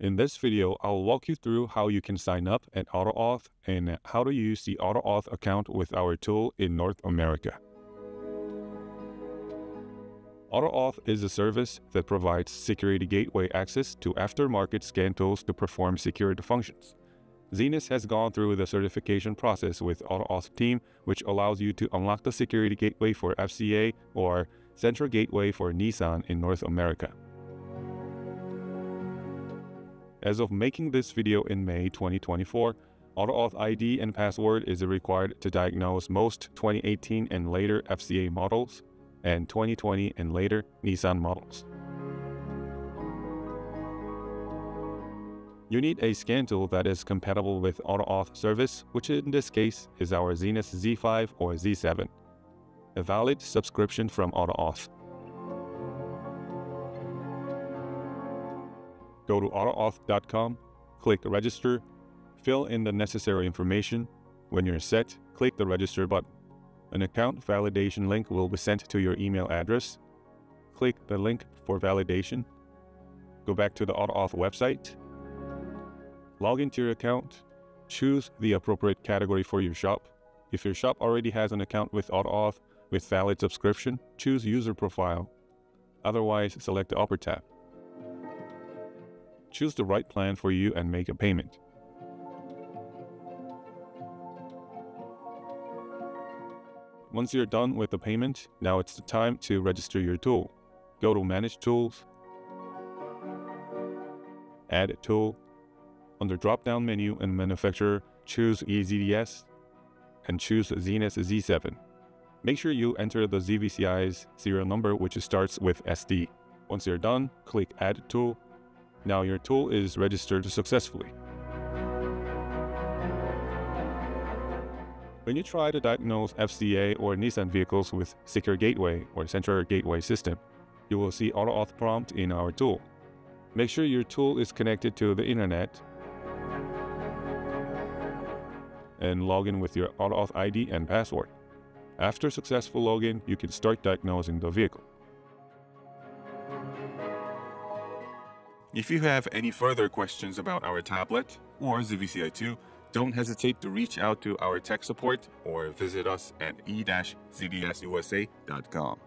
In this video, I'll walk you through how you can sign up at AutoAuth and how to use the AutoAuth account with our tool in North America. AutoAuth is a service that provides security gateway access to aftermarket scan tools to perform security functions. Zenith has gone through the certification process with AutoAuth team, which allows you to unlock the security gateway for FCA or Central Gateway for Nissan in North America. As of making this video in May 2024, AutoAuth ID and password is required to diagnose most 2018 and later FCA models and 2020 and later Nissan models. You need a scan tool that is compatible with AutoAuth service, which in this case is our Zenith Z5 or Z7. A valid subscription from AutoAuth. Go to autoauth.com, click register, fill in the necessary information. When you're set, click the register button. An account validation link will be sent to your email address. Click the link for validation. Go back to the AutoAuth website log into your account, choose the appropriate category for your shop. If your shop already has an account with AutoAuth with valid subscription, choose User Profile. Otherwise, select the Upper tab. Choose the right plan for you and make a payment. Once you're done with the payment, now it's the time to register your tool. Go to Manage Tools, Add a Tool, under drop-down menu in Manufacturer, choose EZDS and choose Zenith Z7. Make sure you enter the ZVCI's serial number which starts with SD. Once you're done, click Add Tool. Now your tool is registered successfully. When you try to diagnose FCA or Nissan vehicles with Secure Gateway or Central Gateway system, you will see AutoAuth prompt in our tool. Make sure your tool is connected to the internet and log in with your AutoAuth ID and password. After successful login, you can start diagnosing the vehicle. If you have any further questions about our tablet or ZVCI2, don't hesitate to reach out to our tech support or visit us at e-zdsusa.com.